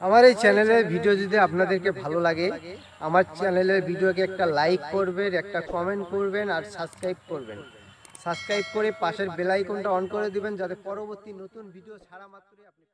আমার এই চ্যানেলের ভিডিও যদি আপনাদেরকে ভালো লাগে, আমার চ্যানেলের ভিডিওকে একটা লাইক করবেন, একটা কমেন্ট করবেন আর সাবস্ক্রাইব করবেন। সাবস্ক্রাইব করে পাশের বেলাইকনটা অন করে দিবেন, যাতে পরবর্তী নতুন ভিডিও ছাড়া মাত্রই আপনি